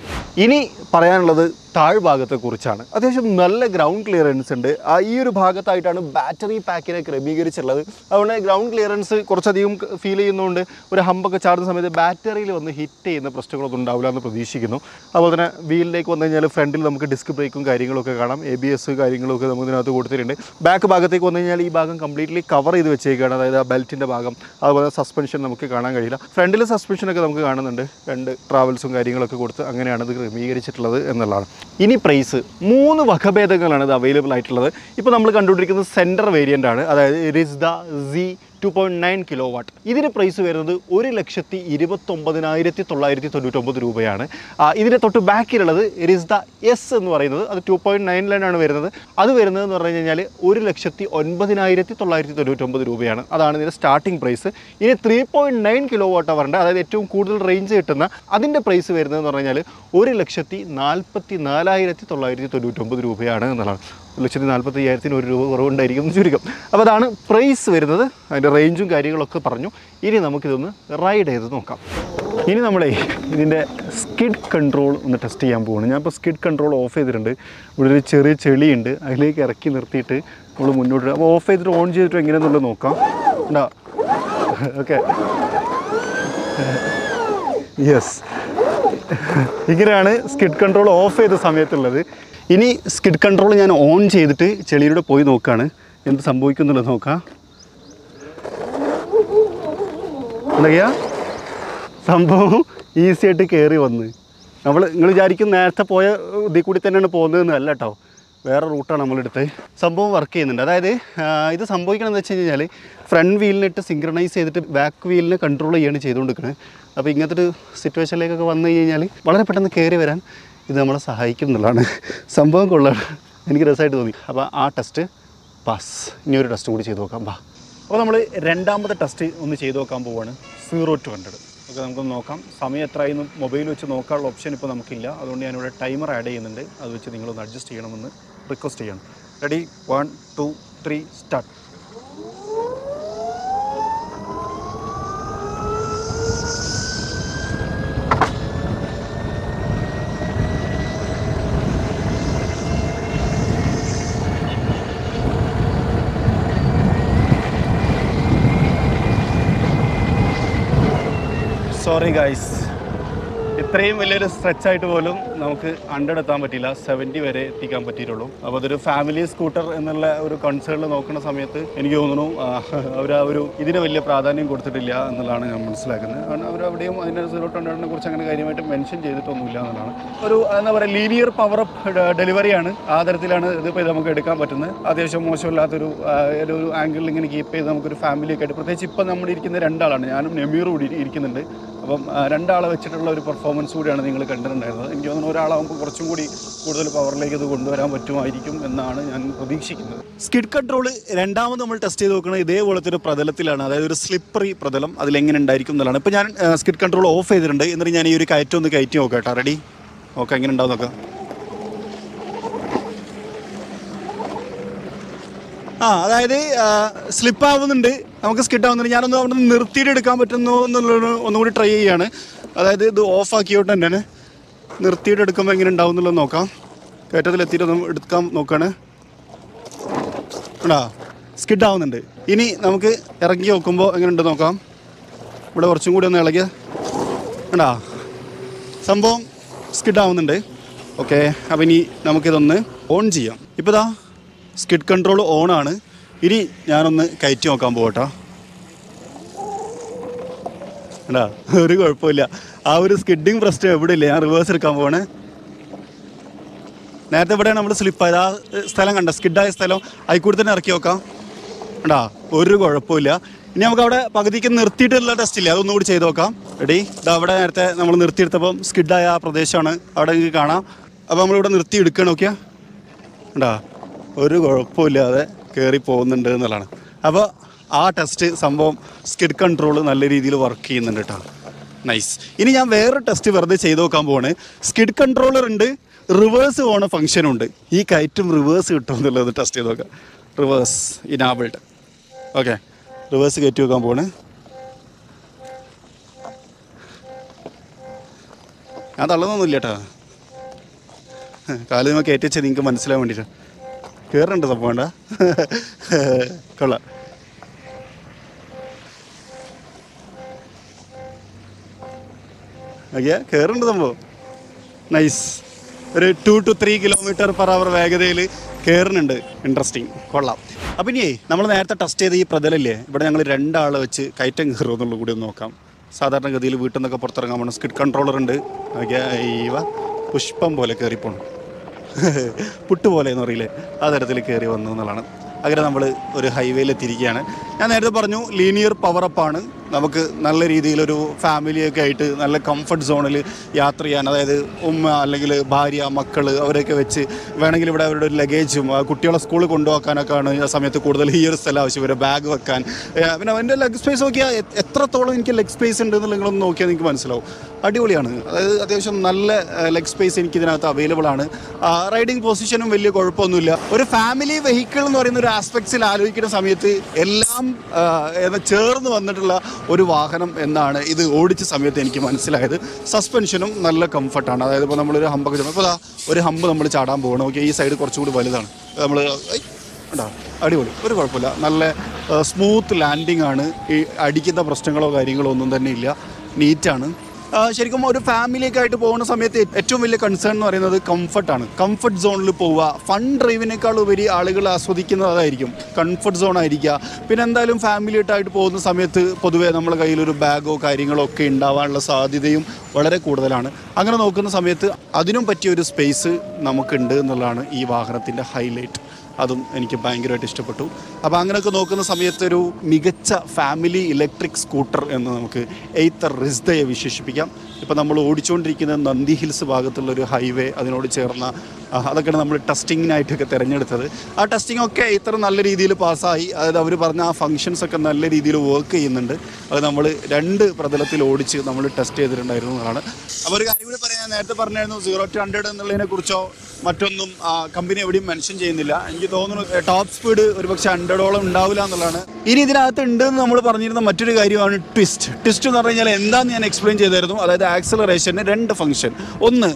ഇനി പറയാനുള്ളത് താഴ്ഭാഗത്തെക്കുറിച്ചാണ് അത്യാവശ്യം നല്ല ഗ്രൗണ്ട് ക്ലിയറൻസ് ഉണ്ട്. ഈ ഒരു ഭാഗത്തായിട്ടാണ് ബാറ്ററി പാക്കിനെ ക്രമീകരിച്ചിട്ടുള്ളത്. അതുകൊണ്ട് ഗ്രൗണ്ട് ക്ലിയറൻസ് കുറച്ചധികം ഫീൽ ചെയ്യുന്നതുകൊണ്ട് ഒരു ഹമ്പൊക്കെ ചാടുന്ന സമയത്ത് ബാറ്ററിയിൽ വന്ന് ഹിറ്റ് ചെയ്യുന്ന പ്രശ്നങ്ങളൊന്നും ഉണ്ടാവില്ല എന്ന് പ്രതീക്ഷിക്കുന്നു. അതുപോലെ തന്നെ വീലിലേക്ക് വന്നു കഴിഞ്ഞാൽ ഫ്രണ്ടിൽ നമുക്ക് ഡിസ്ക് ബ്രേക്കും കാര്യങ്ങളൊക്കെ കാണാം. എ ബി എസ് കാര്യങ്ങളൊക്കെ നമുക്ക് ഇതിനകത്ത് കൊടുത്തിട്ടുണ്ട്. ബാക്ക് ഭാഗത്തേക്ക് വന്നു കഴിഞ്ഞാൽ ഈ ഭാഗം കംപ്ലീറ്റ്ലി കവർ ചെയ്ത് വെച്ചേക്കാണ്. അതായത് ആ ബെൽറ്റിന്റെ ഭാഗം. അതുപോലെ സസ്പെൻഷൻ നമുക്ക് കാണാൻ കഴിയില്ല. ഫ്രണ്ടിൽ സസ്പെൻഷനൊക്കെ നമുക്ക് കാണുന്നുണ്ട്. രണ്ട് ട്രാവൽസും കാര്യങ്ങളൊക്കെ കൊടുത്ത് അങ്ങനെയാണ് ഇത് ക്രമീകരിച്ചിട്ടുള്ളത് എന്നുള്ളതാണ്. ഇനി പ്രൈസ് മൂന്ന് വകഭേദങ്ങളാണ് ഇത് അവൈലബിൾ ആയിട്ടുള്ളത്. ഇപ്പോൾ നമ്മൾ കണ്ടുകൊണ്ടിരിക്കുന്നത് സെന്റർ വേരിയന്റ് ആണ്. അതായത് Rizta C two point nine kilowatt ഇതിന് പ്രൈസ് വരുന്നത് ഒരു ലക്ഷത്തി ഇരുപത്തൊമ്പതിനായിരത്തി തൊള്ളായിരത്തി തൊണ്ണൂറ്റൊമ്പത് രൂപയാണ്. ഇതിന്റെ തൊട്ട് ബാക്കിലുള്ളത് റിസ്ദ എസ് എന്ന് പറയുന്നത് അത് ടു പോയിന്റ് നയനിലാണ് വരുന്നത്. അത് വരുന്നത് എന്ന് പറഞ്ഞു കഴിഞ്ഞാൽ ഒരു ലക്ഷത്തി ഒൻപതിനായിരത്തി തൊള്ളായിരത്തി തൊണ്ണൂറ്റൊമ്പത് രൂപയാണ്. അതാണ് ഇതിന്റെ സ്റ്റാർട്ടിംഗ് പ്രൈസ് ഇനി three point nine kilo watt അവറിന്റെ അതായത് ഏറ്റവും കൂടുതൽ റേഞ്ച് കിട്ടുന്ന അതിന്റെ പ്രൈസ് വരുന്നതെന്ന് പറഞ്ഞു കഴിഞ്ഞാൽ ഒരു ലക്ഷത്തി നാൽപ്പത്തി നാലായിരത്തി തൊള്ളായിരത്തി തൊണ്ണൂറ്റൊമ്പത് രൂപയാണ് എന്നുള്ളതാണ്. ലക്ഷത്തി നാൽപ്പത്തി അയ്യായിരത്തിന് ഒരു രൂപ കുറവുണ്ടായിരിക്കും ചുരുക്കം. അപ്പോൾ അതാണ് പ്രൈസ് വരുന്നത്. അതിന്റെ റേഞ്ചും കാര്യങ്ങളൊക്കെ പറഞ്ഞു. ഇനി നമുക്കിതൊന്ന് റൈഡ് ചെയ്ത് നോക്കാം. ഇനി നമ്മളെ ഇതിന്റെ സ്കിഡ് കൺട്രോൾ ഒന്ന് ടെസ്റ്റ് ചെയ്യാൻ പോവാണ്. ഞാൻ ഇപ്പോൾ സ്കിഡ് കൺട്രോൾ ഓഫ് ചെയ്തിട്ടുണ്ട്. ഇവിടെ ഒരു ചെറിയ ചെളിയുണ്ട്. അതിലേക്ക് ഇറക്കി നിർത്തിയിട്ട് നമ്മൾ മുന്നോട്ട് അപ്പോൾ ഓഫ് ചെയ്തിട്ട് ഓൺ ചെയ്തിട്ട് എങ്ങനെയാണെന്നുള്ളത് നോക്കാം. ഉണ്ടാ ഓക്കെ യെസ് ഇങ്ങനെയാണ് സ്കിഡ് കൺട്രോൾ ഓഫ് ചെയ്ത സമയത്തുള്ളത്. ഇനി സ്കിഡ് കൺട്രോൾ ഞാൻ ഓൺ ചെയ്തിട്ട് ചെളിയിലൂടെ പോയി നോക്കുകയാണ് എന്ത് സംഭവിക്കുന്നുള്ളത് നോക്കാം. എന്തൊക്കെയാ? സംഭവം ഈസി ആയിട്ട് കയറി വന്ന്. നമ്മൾ നിങ്ങൾ വിചാരിക്കും നേരത്തെ പോയ ഇതിൽ കൂടി തന്നെയാണ് പോകുന്നതെന്ന് അല്ല കേട്ടോ വേറെ റൂട്ടാണ് നമ്മളെടുത്ത്. സംഭവം വർക്ക് ചെയ്യുന്നുണ്ട്. അതായത് ഇത് സംഭവിക്കണമെന്ന് വെച്ച് കഴിഞ്ഞാൽ ഫ്രണ്ട് വീലിനിട്ട് സിങ്ക്രണൈസ് ചെയ്തിട്ട് ബാക്ക് വീലിനെ കൺട്രോൾ ചെയ്യാണ് ചെയ്തുകൊണ്ടിരിക്കുന്നത് അപ്പോൾ ഇങ്ങനത്തെ ഒരു സിറ്റുവേഷനിലേക്കൊക്കെ വന്നു കഴിഞ്ഞാൽ വളരെ പെട്ടെന്ന് കയറി വരാൻ ഇത് നമ്മളെ സഹായിക്കും എന്നുള്ളതാണ്. സംഭവം കൊള്ളാണ് എനിക്ക് രസമായിട്ട് തോന്നി. അപ്പോൾ ആ ടെസ്റ്റ് പാസ് ഇനി ഒരു ടെസ്റ്റ് കൂടി ചെയ്ത് നോക്കാം. വാ. അപ്പോൾ നമ്മൾ രണ്ടാമത്തെ ടെസ്റ്റ് ഒന്ന് ചെയ്ത് നോക്കാൻ പോവുകയാണ് സീറോ ടു ഹൺഡ്രഡ് ഓക്കെ നമുക്കൊന്ന് നോക്കാം. സമയം എത്രയെന്ന് മൊബൈൽ വെച്ച് നോക്കാനുള്ള ഓപ്ഷൻ ഇപ്പോൾ നമുക്കില്ല. അതുകൊണ്ട് ഞാനിവിടെ ടൈമർ ആഡ് ചെയ്യുന്നുണ്ട്. അത് വെച്ച് നിങ്ങളൊന്ന് അഡ്ജസ്റ്റ് ചെയ്യണമെന്ന് റിക്വസ്റ്റ് ചെയ്യണം ready one two three start sorry guys ഇത്രയും വലിയൊരു സ്ട്രെച്ച് ആയിട്ട് പോലും നമുക്ക് ഹൺഡ്രഡ് എത്താൻ പറ്റിയില്ല. സെവന്റി വരെ എത്തിക്കാൻ പറ്റിയിട്ടുള്ളൂ. അപ്പോൾ അതൊരു ഫാമിലി സ്കൂട്ടർ എന്നുള്ള ഒരു കൺസേണിൽ നോക്കുന്ന സമയത്ത് എനിക്ക് തോന്നുന്നു അവർ ആ ഒരു ഇതിന് വലിയ പ്രാധാന്യം കൊടുത്തിട്ടില്ല എന്നുള്ളതാണ് ഞാൻ മനസ്സിലാക്കുന്നത്. കാരണം അവർ അവിടെയും അതിന്റെ സീറോ ടു കുറിച്ച് അങ്ങനെ കാര്യമായിട്ട് മെൻഷൻ ചെയ്തിട്ടൊന്നുമില്ല എന്നുള്ളതാണ്. ഒരു എന്താ പറയുക ലീനിയർ പവർ ഡെലിവറിയാണ് ആ തരത്തിലാണ് ഇതിപ്പോൾ നമുക്ക് എടുക്കാൻ പറ്റുന്നത്. അത്യാവശ്യം മോശമില്ലാത്തൊരു ഒരു ആംഗിളിൽ ഇങ്ങനെ കീപ്പ് ചെയ്ത് നമുക്കൊരു ഫാമിലിയൊക്കെ ആയിട്ട് പ്രത്യേകിച്ച് ഇപ്പം നമ്മൾ ഇരിക്കുന്ന രണ്ടാളാണ്. ഞാനും നെമീറും കൂടി ഇരിക്കുന്നുണ്ട്. അപ്പം രണ്ടാളെ വെച്ചിട്ടുള്ള ഒരു പെർഫോമൻസ് കൂടിയാണ് നിങ്ങൾ കണ്ടിട്ടുണ്ടായിരുന്നത്. എനിക്ക് തോന്നുന്നു ഒരാളാകുമ്പോൾ കുറച്ചും കൂടി കൂടുതൽ പവറിലേക്ക് ഇത് കൊണ്ടുവരാൻ പറ്റുമായിരിക്കും എന്നാണ് ഞാൻ പ്രതീക്ഷിക്കുന്നത്. സ്കിഡ് കൺട്രോൾ രണ്ടാമത് നമ്മൾ ടെസ്റ്റ് ചെയ്ത് നോക്കുന്നത് ഇതേപോലത്തെ ഒരു പ്രതലത്തിലാണ്. അതായത് ഒരു സ്ലിപ്പറി പ്രതലം അതിലെങ്ങനെ ഉണ്ടായിരിക്കും എന്നുള്ളതാണ്. ഇപ്പോൾ ഞാൻ സ്കിഡ് കൺട്രോൾ ഓഫ് ചെയ്തിട്ടുണ്ട്. എന്നിട്ട് ഞാൻ ഈ ഒരു കയറ്റം ഒന്ന് കയറ്റി നോക്കാം കേട്ടോ. റെഡി ഓക്കെ എങ്ങനെ ഉണ്ടാവും നോക്കാം. ആ അതായത് സ്ലിപ്പ് ആവുന്നുണ്ട്. നമുക്ക് സ്കിഡ് ആവുന്നുണ്ട്. ഞാനൊന്ന് അവിടെ നിന്ന് നിർത്തിയിട്ട് എടുക്കാൻ പറ്റുന്നു എന്നുള്ളത് ഒന്നുകൂടി ട്രൈ ചെയ്യാണ്. അതായത് ഇത് ഓഫ് ആക്കിയോട്ട് തന്നെയാണ്. നിർത്തിയിട്ട് എടുക്കുമ്പോൾ എങ്ങനെ ഉണ്ടാവും എന്നുള്ളത് നോക്കാം. ഒന്ന് എടുക്കാൻ നോക്കാണ്. ഉണ്ടാ സ്കിഡ് ആവുന്നുണ്ട്. ഇനി നമുക്ക് ഇറങ്ങി നോക്കുമ്പോൾ എങ്ങനെ ഉണ്ട് നോക്കാം. ഇവിടെ കുറച്ചും കൂടി ഒന്ന് ഇളകിയ ഉണ്ടാ സംഭവം സ്കിഡ് ആവുന്നുണ്ട്. ഓക്കെ അപ്പം ഇനി നമുക്കിതൊന്ന് ഓൺ ചെയ്യാം. ഇപ്പോൾ ഇതാ സ്കിഡ് കൺട്രോൾ ഓൺ ആണ്. ഇനി ഞാനൊന്ന് കയറ്റി നോക്കാൻ പോകട്ടോ അല്ലാ ഒരു കുഴപ്പമില്ല. ആ ഒരു സ്കിഡിങ് പ്രശ്നം എവിടെ ഇല്ല ഞാൻ റിവേഴ്സ് എടുക്കാൻ പോകണേ നേരത്തെ ഇവിടെയാണ് നമ്മൾ സ്ലിപ്പായത് ആ സ്ഥലം കണ്ട? സ്കിഡായ സ്ഥലം. അതിക്കൂടി തന്നെ ഇറക്കി നോക്കാം. എടാ ഒരു കുഴപ്പമില്ല. ഇനി നമുക്ക് അവിടെ പകുതിക്ക് നിർത്തിയിട്ടുള്ള ടെസ്റ്റ് ഇല്ല? അതൊന്നും കൂടി ചെയ്ത് നോക്കാം. റെഡി ഇത് അവിടെ നേരത്തെ നമ്മൾ നിർത്തിയെടുത്തപ്പം സ്കിഡായ ആ പ്രദേശമാണ്. അവിടെ നിങ്ങൾക്ക് കാണാം. അപ്പോൾ നമ്മളിവിടെ നിർത്തി എടുക്കുക നോക്കിയാ. ഉണ്ടാ ഒരു കുഴപ്പമില്ലാതെ കയറി പോകുന്നുണ്ട് എന്നുള്ളതാണ്. അപ്പോൾ ആ ടെസ്റ്റ് സംഭവം സ്കിഡ് കൺട്രോൾ നല്ല രീതിയിൽ വർക്ക് ചെയ്യുന്നുണ്ട് കേട്ടോ. നൈസ് ഇനി ഞാൻ വേറെ ടെസ്റ്റ് വെറുതെ ചെയ്ത് നോക്കാൻ പോവാണ്. സ്കിഡ് കൺട്രോളർ ഉണ്ട് റിവേഴ്സ് പോണ ഫംഗ്ഷനും ഉണ്ട്. ഈ കയറ്റും റിവേഴ്സ് കിട്ടും എന്നുള്ളത് ടെസ്റ്റ് ചെയ്ത് നോക്കാം. റിവേഴ്സ് ഇനാബിൾഡ് ഓക്കെ റിവേഴ്സ് കയറ്റി വെക്കാൻ പോവാണ്. ഞാൻ തള്ളുന്നൊന്നുമില്ല കേട്ടോ. കാൽ നിങ്ങൾ കയറ്റി വെച്ചാൽ നിങ്ങൾക്ക് മനസ്സിലാൻ വേണ്ടിയിട്ട് കയറണ്ട സംഭവം വേണ്ട കൊള്ളാം. ഓക്കെ കയറുണ്ട് സംഭവം. നൈസ് ഒരു two two three kilometre per hour വേഗതയിൽ കയറുന്നുണ്ട് ഇൻട്രസ്റ്റിംഗ് കൊള്ളാം. അപ്പം ഇനിയേ നമ്മൾ നേരത്തെ ടെസ്റ്റ് ചെയ്ത ഈ പ്രതലല്ലേ? ഇവിടെ ഞങ്ങൾ രണ്ടാളെ വെച്ച് കയറ്റം കയറുമോ എന്നുള്ളത് കൂടി ഒന്ന് നോക്കാം. സാധാരണഗതിയിൽ വീട്ടിൽ നിന്നൊക്കെ പുറത്തിറങ്ങാൻ പോകണം സ്കിഡ് കൺട്രോളർ ഉണ്ട്. ഓക്കെ ഈവ പുഷ്പം പോലെ കയറിപ്പോണം പുട്ട് പോലെ എന്ന് പറയില്ലേ? ആ തരത്തിൽ കയറി വന്നു എന്നുള്ളതാണ്. അങ്ങനെ നമ്മൾ ഒരു ഹൈവേയിൽ എത്തിയിരിക്കുകയാണ്. ഞാൻ നേരത്തെ പറഞ്ഞു ലീനിയർ പവറപ്പാണ് നമുക്ക് നല്ല രീതിയിലൊരു ഫാമിലിയൊക്കെ ആയിട്ട് നല്ല കംഫർട്ട് സോണിൽ യാത്ര ചെയ്യാൻ അതായത് ഉമ്മ അല്ലെങ്കിൽ ഭാര്യ മക്കൾ അവരെയൊക്കെ വെച്ച് വേണമെങ്കിൽ ഇവിടെ അവരുടെ ഒരു ലഗേജും കുട്ടികളെ സ്കൂളിൽ കൊണ്ടുപോക്കാനൊക്കെയാണ് ആ സമയത്ത് കൂടുതൽ ഈ ഒരു സ്ഥലം ആവശ്യം വരും ബാഗ് വെക്കാൻ. പിന്നെ അവന്റെ ലെഗ് സ്പേസ് നോക്കിയാൽ എത്രത്തോളം എനിക്ക് ലെഗ് സ്പേസ് ഉണ്ട് എന്നുള്ളത് നിങ്ങളൊന്ന് നോക്കിയാൽ നിങ്ങൾക്ക് മനസ്സിലാവും. അടിപൊളിയാണ്. അതായത് അത്യാവശ്യം നല്ല ലെഗ് സ്പേസ് എനിക്ക് ഇതിനകത്ത് അവൈലബിൾ ആണ്. റൈഡിങ് പൊസിഷനും വലിയ കുഴപ്പമൊന്നുമില്ല. ഒരു ഫാമിലി വെഹിക്കിൾ എന്ന് പറയുന്ന ഒരു ആസ്പെക്ട്സിൽ ആലോചിക്കുന്ന സമയത്ത് എല്ലാം ഏതാ ചേർന്ന് വന്നിട്ടുള്ള ഒരു വാഹനം എന്നാണ് ഇത് ഓടിച്ച സമയത്ത് എനിക്ക് മനസ്സിലായത്. സസ്പെൻഷനും നല്ല കംഫർട്ടാണ് അതായത് ഇപ്പോൾ നമ്മളൊരു ഹമ്പ് ഒക്കെ ഇപ്പോൾ ഒരു ഹമ്പ് നമ്മൾ ചാടാൻ പോകണം ഓക്കെ ഈ സൈഡ് കുറച്ചുകൂടി വലുതാണ്. നമ്മൾ ഉണ്ടോ അടിപൊളി. ഒരു കുഴപ്പമില്ല. നല്ല സ്മൂത്ത് ലാൻഡിംഗ് ആണ്. ഈ അടിക്കുന്ന പ്രശ്നങ്ങളോ കാര്യങ്ങളോ ഒന്നും തന്നെ ഇല്ല. നീറ്റാണ് ശരിക്കും ഒരു ഫാമിലിയൊക്കെ ആയിട്ട് പോകുന്ന സമയത്ത് ഏറ്റവും വലിയ കൺസേൺ എന്ന് പറയുന്നത് കംഫർട്ടാണ് കംഫർട്ട് സോണിൽ പോവുക. ഫൺ ഡ്രൈവിനേക്കാൾ ഉപരി ആളുകൾ ആസ്വദിക്കുന്നത് അതായിരിക്കും. കംഫർട്ട് സോൺ ആയിരിക്കുക. പിന്നെ എന്തായാലും ഫാമിലിയായിട്ടായിട്ട് പോകുന്ന സമയത്ത് പൊതുവേ നമ്മുടെ കയ്യിൽ ഒരു ബാഗോ കാര്യങ്ങളോ ഒക്കെ ഉണ്ടാവാനുള്ള സാധ്യതയും വളരെ കൂടുതലാണ്. അങ്ങനെ നോക്കുന്ന സമയത്ത് അതിനും പറ്റിയ ഒരു സ്പേസ് നമുക്കുണ്ട് എന്നുള്ളതാണ് ഈ വാഹനത്തിന്റെ ഹൈലൈറ്റ് അതും എനിക്ക് ഭയങ്കരമായിട്ട് ഇഷ്ടപ്പെട്ടു. അപ്പോൾ അങ്ങനെയൊക്കെ നോക്കുന്ന സമയത്ത് ഒരു മികച്ച ഫാമിലി ഇലക്ട്രിക് സ്കൂട്ടർ എന്ന് നമുക്ക് എയ്ത്തർ റിസ്ദയെ വിശേഷിപ്പിക്കാം. ഇപ്പോൾ നമ്മൾ ഓടിച്ചുകൊണ്ടിരിക്കുന്ന നന്ദി ഹിൽസ് ഭാഗത്തുള്ള ഒരു ഹൈവേ അതിനോട് ചേർന്ന അതൊക്കെയാണ് നമ്മൾ ടെസ്റ്റിങ്ങിനായിട്ടൊക്കെ തിരഞ്ഞെടുത്തത്. ആ ടെസ്റ്റിംഗ് ഒക്കെ ഇത്ര നല്ല രീതിയിൽ പാസ്സായി. അതായത് അവർ പറഞ്ഞ ആ ഫങ്ഷൻസ് ഒക്കെ നല്ല രീതിയിൽ വർക്ക് ചെയ്യുന്നുണ്ട്. അത് നമ്മൾ രണ്ട് പ്രതലത്തിൽ ഓടിച്ച് നമ്മൾ ടെസ്റ്റ് ചെയ്തിട്ടുണ്ടായിരുന്നതാണ്. അപ്പോൾ ഒരു കൂടി പറയാൻ നേരത്തെ പറഞ്ഞായിരുന്നു സീറോ ടു ഹൺഡ്രഡ് എന്നുള്ളതിനെ കുറിച്ചോ മറ്റൊന്നും കമ്പനി എവിടെയും മെൻഷൻ ചെയ്യുന്നില്ല. എനിക്ക് തോന്നുന്നു ടോപ്പ് സ്പീഡ് ഒരുപക്ഷെ ഹൺഡ്രഡോളം ഉണ്ടാവില്ല എന്നുള്ളതാണ്. ഇനി ഇതിനകത്ത് ഉണ്ട് എന്ന് നമ്മൾ പറഞ്ഞിരുന്ന മറ്റൊരു കാര്യമാണ് ട്വിസ്റ്റ് ട്വിസ്റ്റ് എന്ന് പറഞ്ഞു കഴിഞ്ഞാൽ എന്താന്ന് ഞാൻ എക്സ്പ്ലെയിൻ ചെയ്തായിരുന്നു. അതായത് ആക്സലറേഷന് രണ്ട് ഫംഗ്ഷൻ ഒന്ന്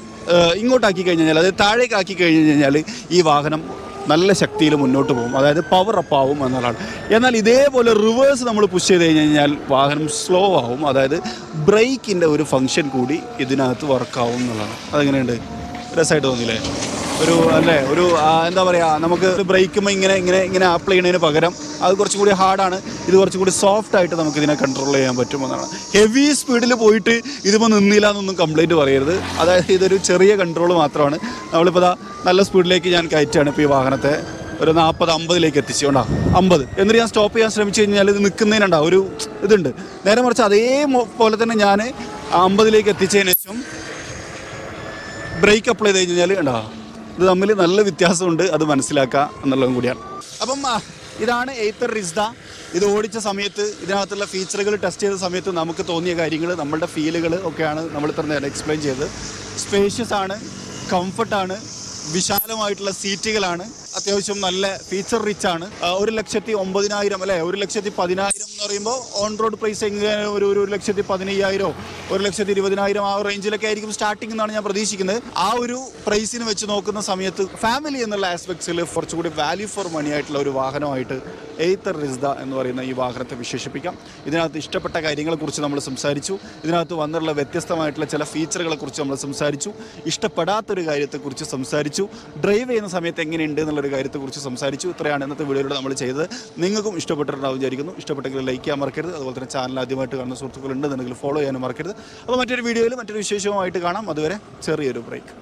ഇങ്ങോട്ടാക്കി കഴിഞ്ഞ് കഴിഞ്ഞാൽ അതായത് താഴേക്ക് ആക്കി കഴിഞ്ഞ് കഴിഞ്ഞാൽ ഈ വാഹനം നല്ല ശക്തിയിൽ മുന്നോട്ട് പോകും. അതായത് പവർ അപ്പ് ആവും എന്നുള്ളതാണ്. എന്നാൽ ഇതേപോലെ റിവേഴ്സ് നമ്മൾ പുഷ് ചെയ്ത് കഴിഞ്ഞ് കഴിഞ്ഞാൽ വാഹനം സ്ലോ ആവും. അതായത് ബ്രേക്കിന്റെ ഒരു ഫങ്ഷൻ കൂടി ഇതിനകത്ത് വർക്കാവും എന്നുള്ളതാണ്. അതെങ്ങനെയുണ്ട്? രസമായിട്ട് തോന്നിയില്ലേ? ഒരു അല്ലേ ഒരു എന്താ പറയുക നമുക്ക് ബ്രേക്കുമ്പോൾ ഇങ്ങനെ ഇങ്ങനെ ഇങ്ങനെ അപ്ലൈ ചെയ്യുന്നതിന് പകരം അത് കുറച്ചും കൂടി ഹാർഡാണ് ഇത് കുറച്ചും കൂടി സോഫ്റ്റ് ആയിട്ട് നമുക്ക് ഇതിനെ കൺട്രോൾ ചെയ്യാൻ പറ്റുമെന്നാണ്. ഹെവി സ്പീഡിൽ പോയിട്ട് ഇതിപ്പോൾ നിന്നില്ല എന്നൊന്നും കംപ്ലൈന്റ് പറയരുത്. അതായത് ഇതൊരു ചെറിയ കൺട്രോൾ മാത്രമാണ്. നമ്മളിപ്പോൾ ഇതാ നല്ല സ്പീഡിലേക്ക് ഞാൻ കയറ്റുകയാണ് ഇപ്പോൾ ഈ വാഹനത്തെ. ഒരു നാൽപ്പത് അമ്പതിലേക്ക് എത്തിച്ചുകൊണ്ടാ അമ്പത്. എന്നിട്ട് ഞാൻ സ്റ്റോപ്പ് ചെയ്യാൻ ശ്രമിച്ചു കഴിഞ്ഞാൽ ഇത് നിൽക്കുന്നതിനുണ്ടാവും ഒരു ഇതുണ്ട്. നേരെ മറിച്ച് അതേ പോലെ തന്നെ ഞാൻ അമ്പതിലേക്ക് എത്തിച്ചതിന് ശേഷം ബ്രേക്ക് അപ്ലൈ ചെയ്ത് കഴിഞ്ഞാൽ ഉണ്ടോ ഇത് തമ്മിൽ നല്ല വ്യത്യാസമുണ്ട് അത് മനസ്സിലാക്കുക എന്നുള്ളതും കൂടിയാണ്. അപ്പം ഇതാണ് എയ്ത്തർ റിസ്ദ. ഇത് ഓടിച്ച സമയത്ത് ഇതിനകത്തുള്ള ഫീച്ചറുകൾ ടെസ്റ്റ് ചെയ്ത സമയത്ത് നമുക്ക് തോന്നിയ കാര്യങ്ങൾ നമ്മളുടെ ഫീലുകൾ ഒക്കെയാണ് നമ്മൾ ഇത്ര നേരം എക്സ്പ്ലെയിൻ ചെയ്തത്. സ്പേഷ്യസ് ആണ് കംഫർട്ടാണ് വിശാലമായിട്ടുള്ള സീറ്റുകളാണ് അത്യാവശ്യം നല്ല ഫീച്ചർ റിച്ച് ആണ് ഒരു ലക്ഷത്തി ഒമ്പതിനായിരം അല്ലെ? ഒരു ലക്ഷത്തി പതിനായിരം എന്ന് പറയുമ്പോൾ ഓൺ റോഡ് പ്രൈസ് എങ്ങനെ ഒരു ഒരു ലക്ഷത്തി പതിനയ്യായിരോ ഒരു ലക്ഷത്തി ഇരുപതിനായിരം ആ റേഞ്ചിലൊക്കെ ആയിരിക്കും സ്റ്റാർട്ടിംഗ് എന്നാണ് ഞാൻ പ്രതീക്ഷിക്കുന്നത്. ആ ഒരു പ്രൈസിന് വെച്ച് നോക്കുന്ന സമയത്ത് ഫാമിലി എന്നുള്ള ആസ്പെക്ട്സിൽ കുറച്ചുകൂടി വാല്യൂ ഫോർ മണി ആയിട്ടുള്ള ഒരു വാഹനമായിട്ട് എയ്ത്തർ റിസ്ദ എന്ന് പറയുന്ന ഈ വാഹനത്തെ വിശേഷിപ്പിക്കാം. ഇതിനകത്ത് ഇഷ്ടപ്പെട്ട കാര്യങ്ങളെക്കുറിച്ച് നമ്മൾ സംസാരിച്ചു. ഇതിനകത്ത് വന്നിട്ടുള്ള വ്യത്യസ്തമായിട്ടുള്ള ചില ഫീച്ചറുകളെ കുറിച്ച് നമ്മൾ സംസാരിച്ചു. ഇഷ്ടപ്പെടാത്തൊരു കാര്യത്തെക്കുറിച്ച് സംസാരിച്ചു. ഡ്രൈവ് ചെയ്യുന്ന സമയത്ത് എങ്ങനെയുണ്ട് എന്നുള്ളൊരു കാര്യത്തെക്കുറിച്ച് സംസാരിച്ചു. ഇത്രയാണ് ഇന്നത്തെ വീഡിയോയിലൂടെ നമ്മൾ ചെയ്തത്. നിങ്ങൾക്കും ഇഷ്ടപ്പെട്ടിട്ടുണ്ടാവും വിചാരിക്കുന്നു. ഇഷ്ടപ്പെട്ടെങ്കിൽ ലൈക്ക് ചെയ്യാൻ മറക്കരുത്. അതുപോലെ തന്നെ ചാനൽ ആദ്യമായിട്ട് കാണുന്ന സുഹൃത്തുക്കൾ ഉണ്ടെന്നുണ്ടെങ്കിൽ ഫോളോ ചെയ്യാനും മറക്കരുത്. അപ്പോൾ മറ്റൊരു വീഡിയോയിൽ മറ്റൊരു വിശേഷവുമായിട്ട് കാണാം. അതുവരെ ചെറിയൊരു ബ്രേക്ക്